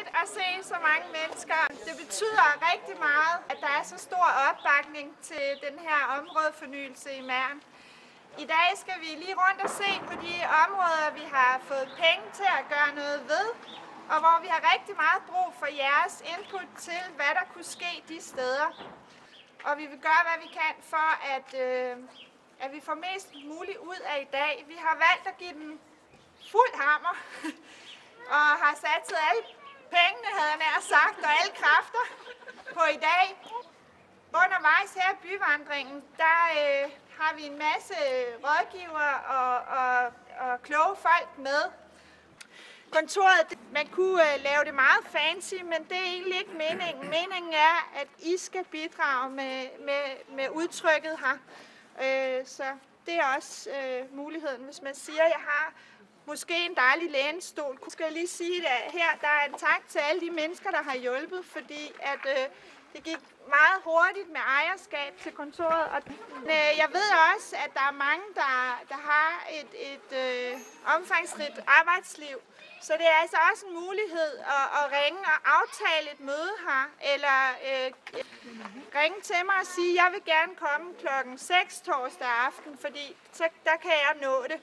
dejligt at se så mange mennesker. Det betyder rigtig meget, at der er så stor opbakning til den her områdefornyelse i Mæren. I dag skal vi lige rundt og se på de områder, vi har fået penge til at gøre noget ved, og hvor vi har rigtig meget brug for jeres input til, hvad der kunne ske de steder. Og vi vil gøre, hvad vi kan for, at, øh, at vi får mest muligt ud af i dag. Vi har valgt at give den fuld hammer, og har sat alle pengene, havde jeg nær sagt, og alle kræfter på i dag. Undervejs her i byvandringen, der øh, har vi en masse rådgiver og, og, og kloge folk med. Kontoret, man kunne øh, lave det meget fancy, men det er egentlig ikke meningen. Meningen er, at I skal bidrage med, med, med udtrykket her. Øh, så det er også øh, muligheden, hvis man siger, at jeg har måske en dejlig lænestol. Jeg skal lige sige, at her der er en tak til alle de mennesker, der har hjulpet, fordi at, øh, det gik meget hurtigt med ejerskab til kontoret. Og, øh, jeg ved også, at der er mange, der, der har et, et øh, omfangsrigt arbejdsliv. Så det er altså også en mulighed at, at ringe og aftale et møde her, eller øh, ringe til mig og sige, at jeg vil gerne komme klokken 6 torsdag aften, fordi så, der kan jeg nå det.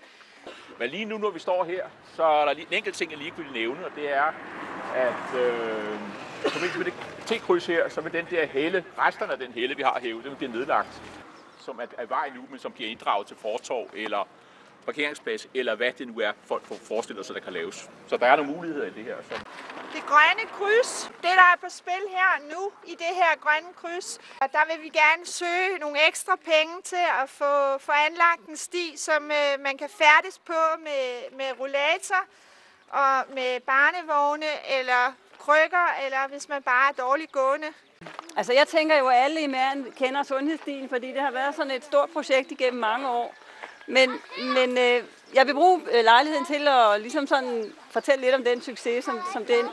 Men lige nu, når vi står her, så er der en enkelt ting, jeg lige vil nævne, og det er, at øh, i forbindelse med det T-kryds her, så vil den der helle, resterne af den helle, vi har hævet, den bliver nedlagt, som er, er vej nu, men som bliver inddraget til fortorv eller parkeringsplads, eller hvad det nu er, folk forestiller sig, der kan laves. Så der er nogle muligheder i det her. Så. Det grønne kryds, det der er på spil her nu i det her grønne kryds, og der vil vi gerne søge nogle ekstra penge til at få, få anlagt en sti, som øh, man kan færdes på med, med rollator og med barnevogne eller krykker, eller hvis man bare er dårligt gående. Altså jeg tænker jo, at alle i Mæren kender sundhedsstilen, fordi det har været sådan et stort projekt igennem mange år. Men, men øh, jeg vil bruge øh, lejligheden til at ligesom sådan fortælle lidt om den succes, som, som den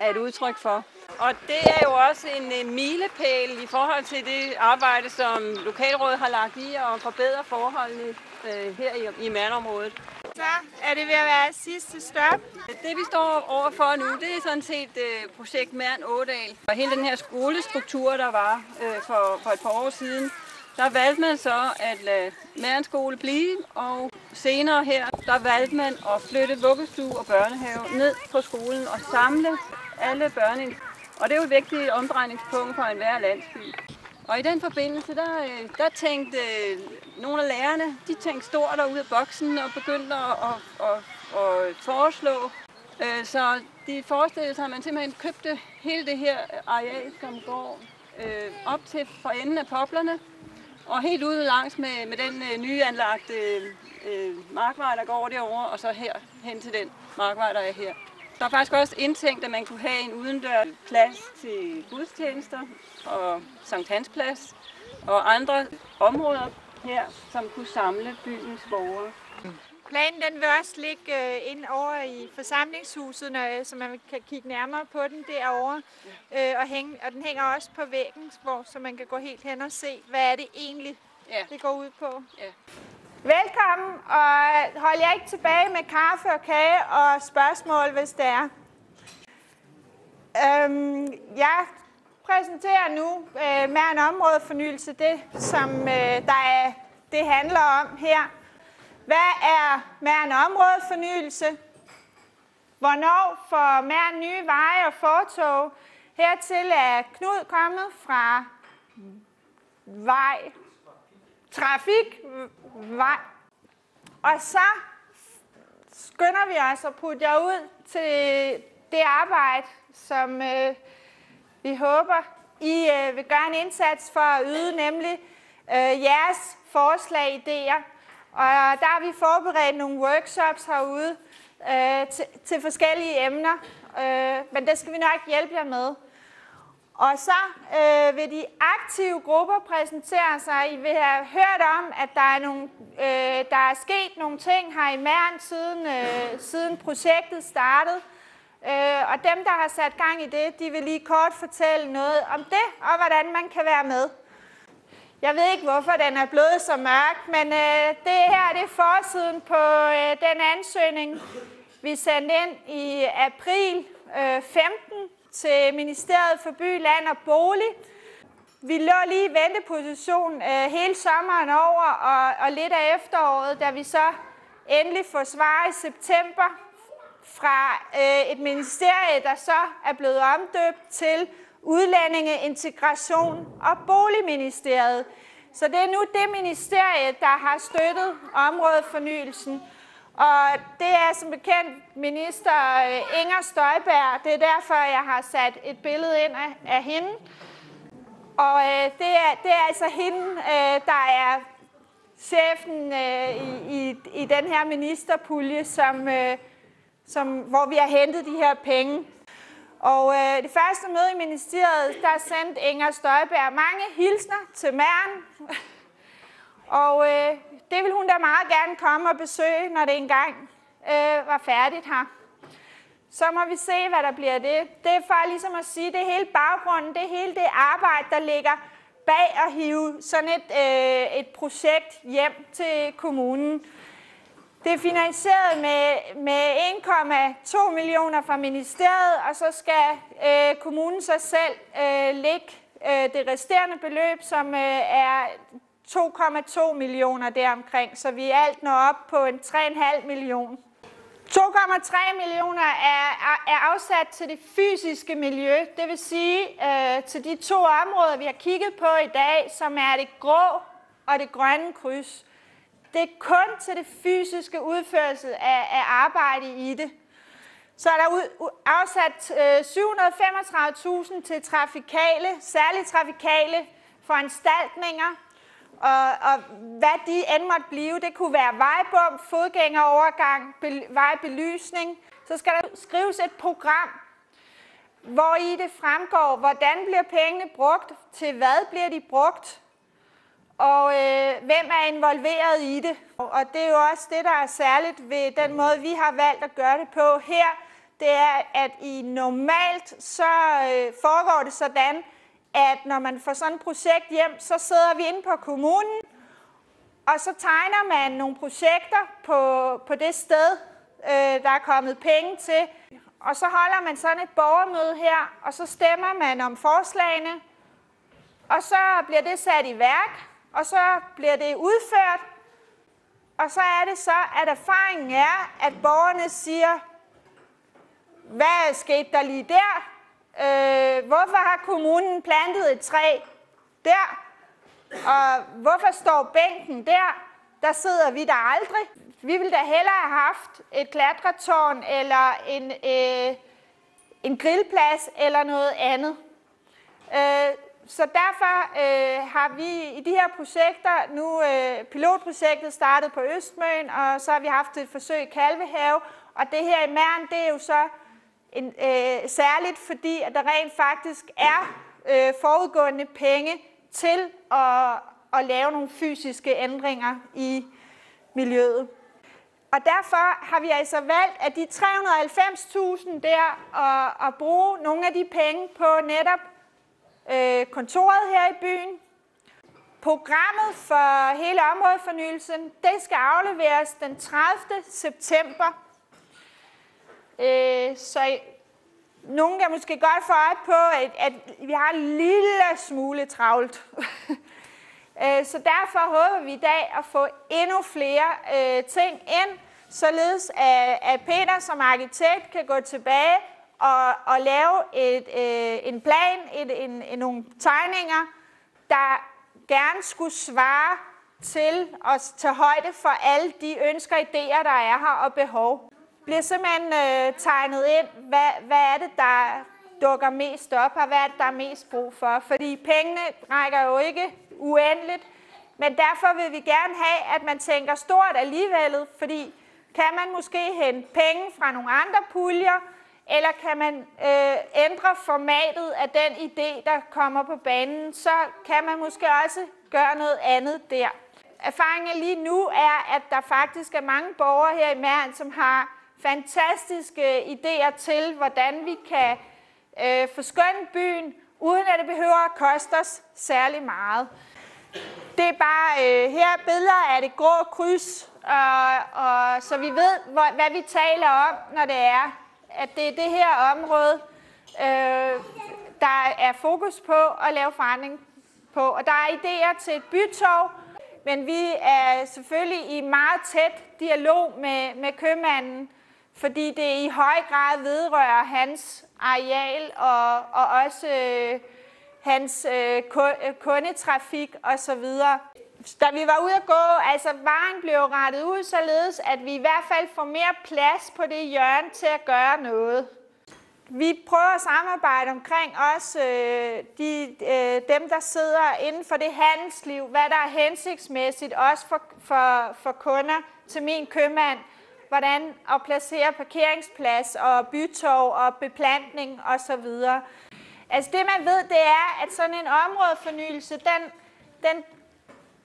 er et udtryk for. Og det er jo også en, en milepæl i forhold til det arbejde, som lokalrådet har lagt i at forbedre forholdene øh, her i, i Mærnområdet. Så er det ved at være sidste stop. Det vi står overfor nu, det er sådan set øh, projekt Mærn Ådal. Og hele den her skolestruktur, der var øh, for, for et par år siden, der valgte man så at lade Mærn skole blive, og senere her, der valgte man at flytte vuggestue og børnehave ned på skolen og samle alle børn. Og det er jo et vigtigt omdrejningspunkt for enhver landsby. Og i den forbindelse, der, øh, der tænkte øh, nogle af lærerne, de tænkte stort og ud af boksen og begyndte at, at, at, at foreslå. Øh, så de forestillede sig, at man simpelthen købte hele det her areal, som går op til for enden af poplerne, og helt ude langs med, med den øh, nye anlagte øh, markvej, der går derover, og så her hen til den markvej, der er her. Der er faktisk også indtænkt, at man kunne have en udendør plads til gudstjenester og Sankt Hans Plads og andre områder her, som kunne samle byens borgere. Planen den vil også ligge øh, ind over i forsamlingshuset, når, så man kan kigge nærmere på den derovre. Øh, og, hænge, og den hænger også på væggen, hvor, så man kan gå helt hen og se, hvad er det egentlig, ja. det går ud på. Ja. Velkommen, og hold jer ikke tilbage med kaffe og kage og spørgsmål, hvis det er. Øhm, jeg præsenterer nu øh, med en områdefornyelse, det som øh, der er, det handler om her. Hvad er Mærn områdefornyelse? Hvornår får Mærn nye veje og fortog? Hertil er Knud kommet fra vej trafik, vej. Og så skynder vi os at putte jer ud til det arbejde, som øh, vi håber, I øh, vil gøre en indsats for at yde, nemlig øh, jeres forslag, idéer. Og øh, der har vi forberedt nogle workshops herude øh, til, til forskellige emner, øh, men det skal vi nok hjælpe jer med. Og så øh, vil de aktive grupper præsentere sig. I vil have hørt om, at der er, nogle, øh, der er sket nogle ting her i Mæren, siden, øh, siden projektet startede. Øh, og dem, der har sat gang i det, de vil lige kort fortælle noget om det, og hvordan man kan være med. Jeg ved ikke, hvorfor den er blevet så mørk, men øh, det her det er forsiden på øh, den ansøgning, vi sendte ind i april øh, 15 til Ministeriet for By, Land og Bolig. Vi lå lige i venteposition øh, hele sommeren over og, og lidt af efteråret, da vi så endelig får svar i september fra øh, et ministerie, der så er blevet omdøbt til Udlændinge, Integration og Boligministeriet. Så det er nu det ministerie, der har støttet områdefornyelsen. Og det er som bekendt minister øh, Inger Støjberg. Det er derfor, jeg har sat et billede ind af, af hende. Og øh, det, er, det er altså hende, øh, der er chefen øh, i, i, i den her ministerpulje, som, øh, som, hvor vi har hentet de her penge. Og øh, det første møde i ministeriet, der sendte Inger Støjberg mange hilsner til Mæren. og øh, det vil hun da meget gerne komme og besøge, når det engang øh, var færdigt her. Så må vi se, hvad der bliver det. Det er for ligesom at sige, det er hele baggrunden, det er hele det arbejde, der ligger bag at hive sådan et, øh, et projekt hjem til kommunen. Det er finansieret med, med 1,2 millioner fra ministeriet, og så skal øh, kommunen så selv øh, lægge øh, det resterende beløb, som øh, er 2,2 millioner deromkring, så vi alt når op på en 3,5 million. 2,3 millioner er, er afsat til det fysiske miljø, det vil sige øh, til de to områder, vi har kigget på i dag, som er det grå og det grønne kryds. Det er kun til det fysiske udførelse af, af arbejde i det. Så er der ud, afsat øh, 735.000 til trafikale, særligt trafikale foranstaltninger, og, og hvad de end måtte blive, det kunne være vejbom, fodgængerovergang, be, vejbelysning. Så skal der skrives et program, hvor i det fremgår, hvordan bliver pengene brugt, til hvad bliver de brugt, og øh, hvem er involveret i det. Og det er jo også det, der er særligt ved den måde, vi har valgt at gøre det på her. Det er, at i normalt så øh, foregår det sådan, at når man får sådan et projekt hjem, så sidder vi inde på kommunen, og så tegner man nogle projekter på, på det sted, øh, der er kommet penge til. Og så holder man sådan et borgermøde her, og så stemmer man om forslagene, og så bliver det sat i værk, og så bliver det udført, og så er det så, at erfaringen er, at borgerne siger, hvad skete der lige der? Øh, hvorfor har kommunen plantet et træ der? Og hvorfor står bænken der? Der sidder vi der aldrig. Vi ville da hellere have haft et klatretårn eller en, øh, en grillplads eller noget andet. Øh, så derfor øh, har vi i de her projekter, nu øh, pilotprojektet startet på Østmøn, og så har vi haft et forsøg i Kalvehave, og det her i Mæren, det er jo så en, øh, særligt fordi, at der rent faktisk er øh, forudgående penge til at, at lave nogle fysiske ændringer i miljøet. Og derfor har vi altså valgt, at de 390.000 der, at, at bruge nogle af de penge på netop øh, kontoret her i byen. Programmet for hele områdefornyelsen, det skal afleveres den 30. september Øh, så nogen kan måske godt få øje på, at, at vi har en lille smule travlt. Øh, så derfor håber vi i dag at få endnu flere øh, ting ind, således at, at Peter som arkitekt kan gå tilbage og, og lave et, øh, en plan, et, en, en, nogle tegninger, der gerne skulle svare til at tage højde for alle de ønsker og idéer, der er her og behov bliver simpelthen øh, tegnet ind, hvad, hvad er det, der dukker mest op og hvad er det, der er mest brug for. Fordi pengene rækker jo ikke uendeligt, men derfor vil vi gerne have, at man tænker stort alligevel, fordi kan man måske hente penge fra nogle andre puljer, eller kan man øh, ændre formatet af den idé, der kommer på banen, så kan man måske også gøre noget andet der. Erfaringen lige nu er, at der faktisk er mange borgere her i Mæren, som har fantastiske idéer til, hvordan vi kan øh, forskønne byen, uden at det behøver at koste os særlig meget. Det er bare øh, her billeder af det grå kryds, og, og så vi ved, hvor, hvad vi taler om, når det er, at det er det her område, øh, der er fokus på at lave forandring på. Og der er idéer til et bytog, men vi er selvfølgelig i meget tæt dialog med, med købmanden, fordi det i høj grad vedrører hans areal og, og også øh, hans øh, kundetrafik osv. Da vi var ude at gå, altså vejen blev rettet ud således, at vi i hvert fald får mere plads på det hjørne til at gøre noget. Vi prøver at samarbejde omkring også øh, de, øh, dem, der sidder inden for det handelsliv, hvad der er hensigtsmæssigt, også for, for, for kunder til min købmand, hvordan at placere parkeringsplads og bytog og beplantning osv. Altså det man ved, det er, at sådan en områdefornyelse, den, den,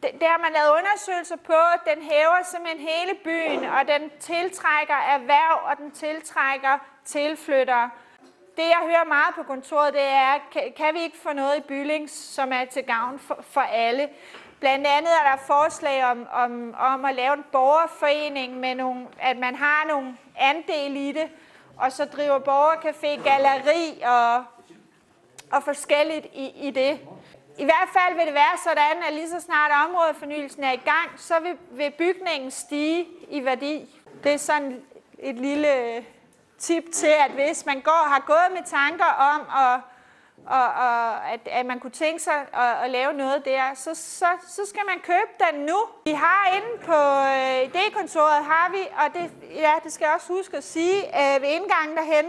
det, det har man lavet undersøgelser på, den hæver simpelthen hele byen, og den tiltrækker erhverv, og den tiltrækker tilflyttere det jeg hører meget på kontoret, det er, kan, kan vi ikke få noget i Bylling, som er til gavn for, for alle? Blandt andet er der forslag om, om, om at lave en borgerforening, med nogle, at man har nogle andel i det, og så driver borgercafé, galleri og, og forskelligt i, i det. I hvert fald vil det være sådan, at lige så snart områdefornyelsen er i gang, så vil, vil bygningen stige i værdi. Det er sådan et lille tip til, at hvis man går, har gået med tanker om, at, og, og, at, at man kunne tænke sig at, at lave noget der, så, så, så skal man købe den nu. Vi har inde på øh, idékontoret, har vi, og det, ja, det skal jeg også huske at sige, øh, ved indgangen derhen,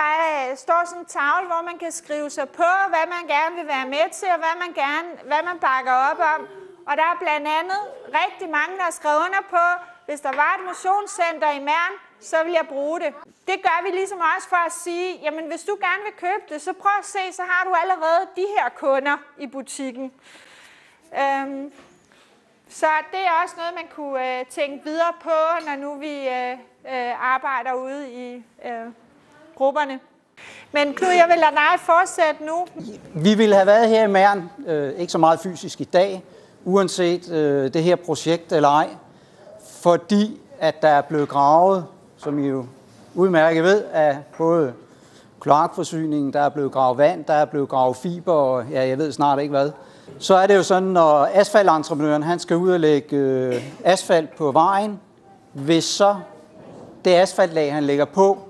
der er, står sådan en tavle, hvor man kan skrive sig på, hvad man gerne vil være med til, og hvad man, gerne, hvad man bakker op om. Og der er blandt andet rigtig mange, der har skrevet under på, hvis der var et motionscenter i Mern, så vil jeg bruge det. Det gør vi ligesom også for at sige, jamen hvis du gerne vil købe det, så prøv at se, så har du allerede de her kunder i butikken. Øhm, så det er også noget, man kunne øh, tænke videre på, når nu vi øh, øh, arbejder ude i øh, grupperne. Men Knud, jeg vil lade dig fortsætte nu. Vi ville have været her i Mæren, øh, ikke så meget fysisk i dag, uanset øh, det her projekt eller ej, fordi at der er blevet gravet som I jo udmærket ved, at både kloakforsyningen, der er blevet gravet vand, der er blevet gravet fiber, og ja, jeg ved snart ikke hvad. Så er det jo sådan, når asfaltentreprenøren han skal ud og lægge øh, asfalt på vejen, hvis så det asfaltlag, han lægger på,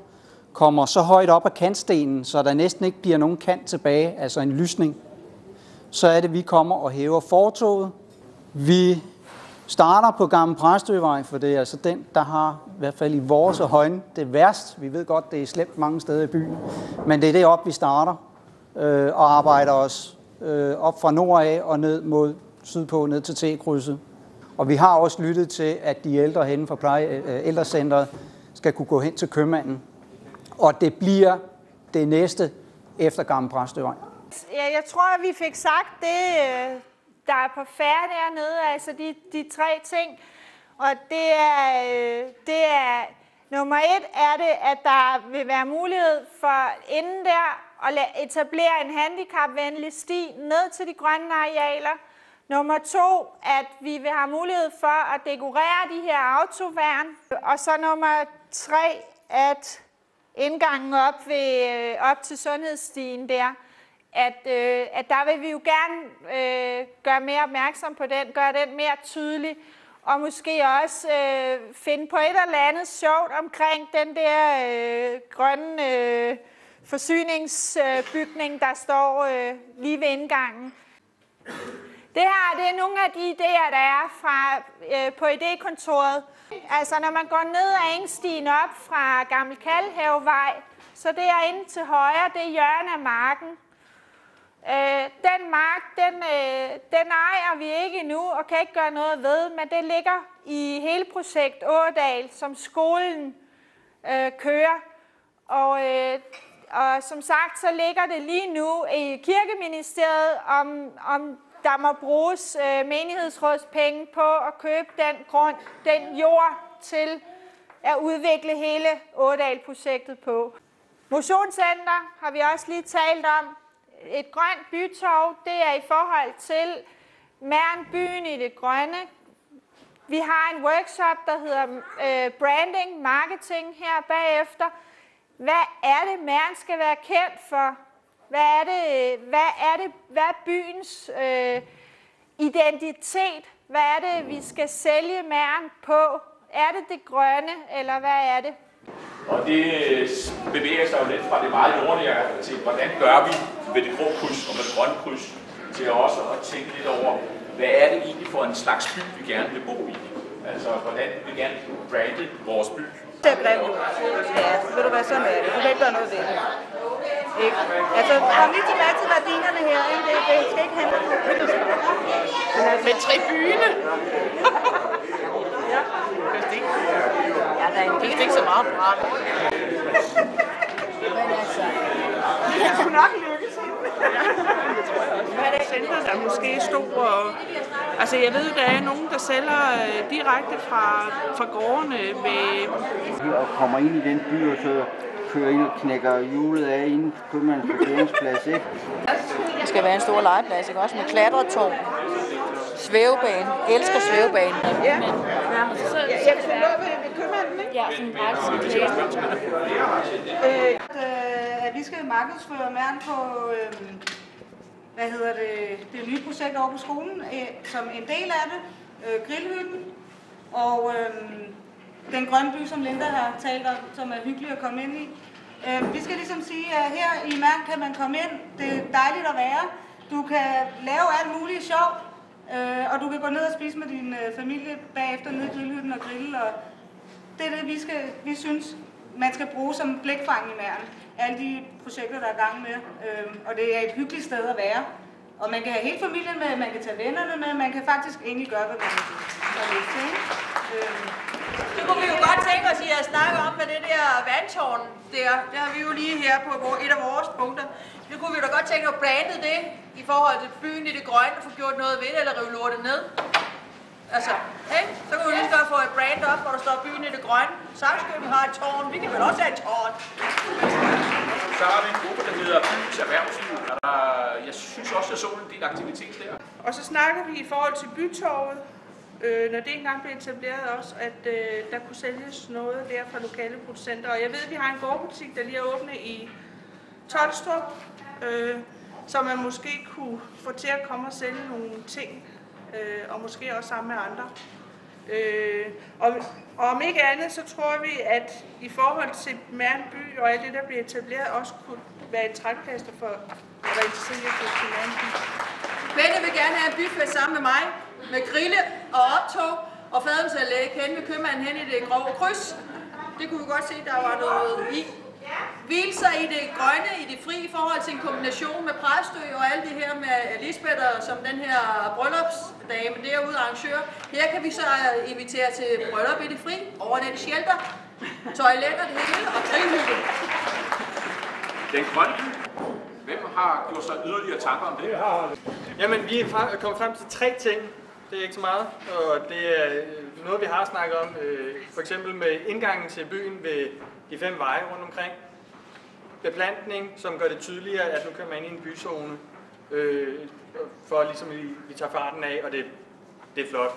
kommer så højt op af kantstenen, så der næsten ikke bliver nogen kant tilbage, altså en lysning, så er det, at vi kommer og hæver fortoget. Vi starter på Gamle Præstøvej, for det er altså den, der har, i hvert fald i vores øjne, det værst. Vi ved godt, det er slemt mange steder i byen, men det er det op, vi starter øh, og arbejder os øh, op fra nord af og ned mod sydpå, ned til T-krydset. Og vi har også lyttet til, at de ældre henne fra pleje, øh, ældrecentret skal kunne gå hen til købmanden. Og det bliver det næste efter Gamle Præstøvej. Ja, jeg tror, at vi fik sagt det, øh, der er på færre dernede, altså de, de tre ting. Og det er, øh, det er, nummer et er det, at der vil være mulighed for inden der at etablere en handicapvenlig sti ned til de grønne arealer. Nummer to, at vi vil have mulighed for at dekorere de her autoværn. Og så nummer tre, at indgangen op, ved, øh, op til sundhedsstien der, at, øh, at der vil vi jo gerne øh, gøre mere opmærksom på den, gøre den mere tydelig, og måske også øh, finde på et eller andet sjovt omkring den der øh, grønne øh, forsyningsbygning, der står øh, lige ved indgangen. Det her det er nogle af de idéer, der er fra, øh, på idékontoret. Altså når man går ned ad Engstien op fra Gammel Kalhavevej, så det er inde til højre, det er hjørnet af marken. Øh, den mark, den, øh, den ejer vi ikke endnu og kan ikke gøre noget ved, men det ligger i hele projekt Ådal, som skolen øh, kører. Og, øh, og som sagt, så ligger det lige nu i kirkeministeriet, om, om der må bruges øh, menighedsrådspenge på at købe den grund, den jord til at udvikle hele Ådal-projektet på. Motionscenter har vi også lige talt om et grønt bytog, det er i forhold til Mæren byen i det grønne. Vi har en workshop, der hedder øh, Branding, Marketing her bagefter. Hvad er det, mæren skal være kendt for? Hvad er det, hvad er, det, hvad er byens øh, identitet? Hvad er det, vi skal sælge mæren på? Er det det grønne, eller hvad er det? Og det bevæger sig jo lidt fra det meget nordlige til, hvordan gør vi ved det grå kryds og med det grønne kryds, til også at tænke lidt over, hvad er det egentlig for en slags by, vi gerne vil bo i? Altså, hvordan vi gerne brande vores by. Det er grimt. Ja, ved du hvad, sådan er det. Du kan ikke gøre noget ved det. Ikke? Altså, kom lige tilbage til værdierne her. Ikke? Det, det skal ikke handle om Med tribune. ja. Ja, der er en del. ikke så meget bra. Men altså... Det kunne nok lykkes Center, der måske stod og... Altså, jeg ved, der er nogen, der sælger øh, direkte fra, fra gårdene med... Og kommer ind i den by, og så kører ind og knækker hjulet af inden på købmandens parkeringsplads, ikke? Det skal være en stor legeplads, ikke? Også med klatretårn. Svævebane. Jeg elsker svævebane. Ja. Så, ja, jeg kunne nå ved, ved købmanden, ikke? Ja, sådan bare øh, at vi skal markedsføre mærken på, øh, hvad hedder det, det nye projekt over på skolen, øh, som en del af det, øh, grillhytten, og øh, den grønne by, som Linda har talt om, som er hyggelig at komme ind i. Øh, vi skal ligesom sige, at her i Mærk kan man komme ind, det er dejligt at være, du kan lave alt muligt sjov, øh, og du kan gå ned og spise med din øh, familie bagefter ned i grillhytten og grille, og det er det, vi, skal, vi synes, man skal bruge som blikfang i Mærken. Alle de projekter, der er gang med. Øh, og det er et hyggeligt sted at være. Og man kan have hele familien med, man kan tage vennerne med, man kan faktisk egentlig gøre, hvad man vil. Øh. Det kunne vi jo godt tænke os at snakke om med det der vandtårn der. Det har vi jo lige her på et af vores punkter. Det kunne vi jo da godt tænke at brande det i forhold til byen i det grønne, og få gjort noget ved det, eller rive lortet ned. Altså, hey, så kan vi lige så få et brand op, hvor der står byen i det grønne. Samskøben har et tårn, vi kan vel også have et tårn. Så har vi en gruppe, der hedder Byens Erhvervsliv. Jeg synes også, jeg så en del aktivitet der. Og så snakker vi i forhold til bytorvet, øh, når det engang blev etableret også, at øh, der kunne sælges noget der fra lokale producenter. Og jeg ved, at vi har en gårdbutik, der lige er åbnet i Tolstrup, øh, som man måske kunne få til at komme og sælge nogle ting øh, og måske også sammen med andre. Øh, og, og om ikke andet, så tror vi, at i forhold til Mærn by og alt det, der bliver etableret, også kunne være et trækplaster for at være interesseret i at gå til Mærn by. Bette vil gerne have en byfest sammen med mig, med grille og optog, og fademsalæg hen ved købmanden hen i det grove kryds. Det kunne vi godt se, der var noget i. Hvil sig i det grønne, i det fri i forhold til en kombination med præstø og alt det her med Lisbeth som den her bryllupsdame derude arrangør. Her kan vi så invitere til bryllup i det fri, overnat shelter, toiletter det hele og grillhytte. Den grønne Hvem har gjort sig yderligere tanker om det? Jamen, vi er kommet frem til tre ting. Det er ikke så meget, og det er øh, noget, vi har snakket om, øh, for eksempel med indgangen til byen ved de fem veje rundt omkring. Beplantning, som gør det tydeligere, at nu kører man ind i en byzone, øh, for ligesom vi, vi tager farten af, og det, det er flot.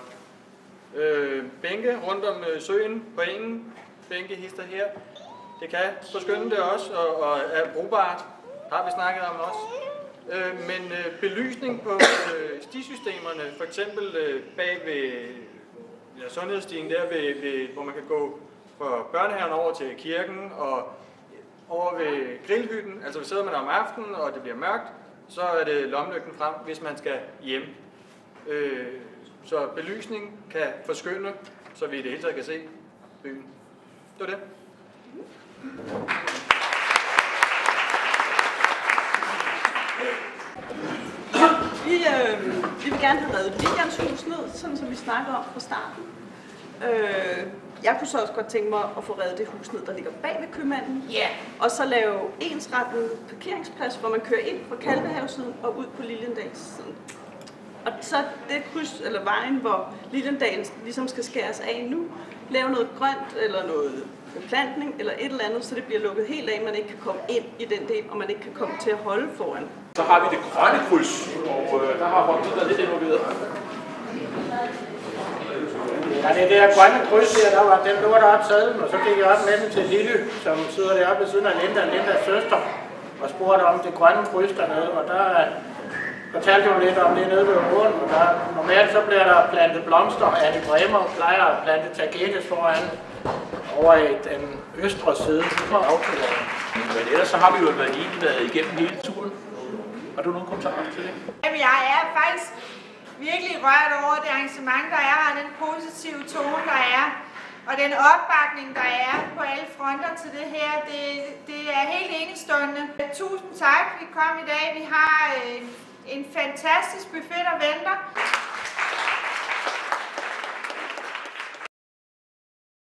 Øh, bænke rundt om øh, søen på engen, bænke hister her. Det kan forskynde det også, og, og er brugbart, har vi snakket om også. Øh, men øh, belysning på øh, stisystemerne, for eksempel øh, bag ved ja, sundhedsstigen der, ved, ved, hvor man kan gå fra børnehaven over til kirken og over ved grillhytten. Altså sidder man om aftenen, og det bliver mørkt, så er det lommelygten frem, hvis man skal hjem. Øh, så belysning kan forskynde, så vi i det hele taget kan se byen. Det var det. Vi, øh, vi vil gerne have reddet Lilians hus ned, sådan som vi snakkede om fra starten. Øh, jeg kunne så også godt tænke mig at få reddet det hus ned, der ligger bag ved købmanden. Ja. Yeah. Og så lave ensrettet parkeringsplads, hvor man kører ind fra Kalvehavsiden og ud på Liliendalssiden. Og så det kryds, eller vejen, hvor Liliendalen ligesom skal skæres af nu, lave noget grønt eller noget beplantning eller et eller andet, så det bliver lukket helt af, man ikke kan komme ind i den del, og man ikke kan komme til at holde foran. Så har vi det grønne kryds, og øh, der har Holmtid været lidt involveret. Ja, det er det der grønne kryds der, der var, den lå deroppe sadlen, og så gik jeg op med den til Lille, som sidder deroppe ved siden af Linda, Lindas søster, og spurgte om det grønne kryds dernede, og der fortalte hun lidt om det nede ved åen, og der, normalt så bliver der plantet blomster, og Anne Bremer plejer at plante tagetes foran over i den østre side af autoladen. Men ellers så har vi jo været været igennem hele turen. Har du nogle kommentarer til det? Jamen, jeg er faktisk virkelig rørt over det arrangement, der er, og den positive tone, der er, og den opbakning, der er på alle fronter til det her. Det, det er helt enestående. Tusind tak, vi kom i dag. Vi har en, en fantastisk buffet, der venter.